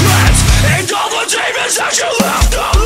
And all the demons that you left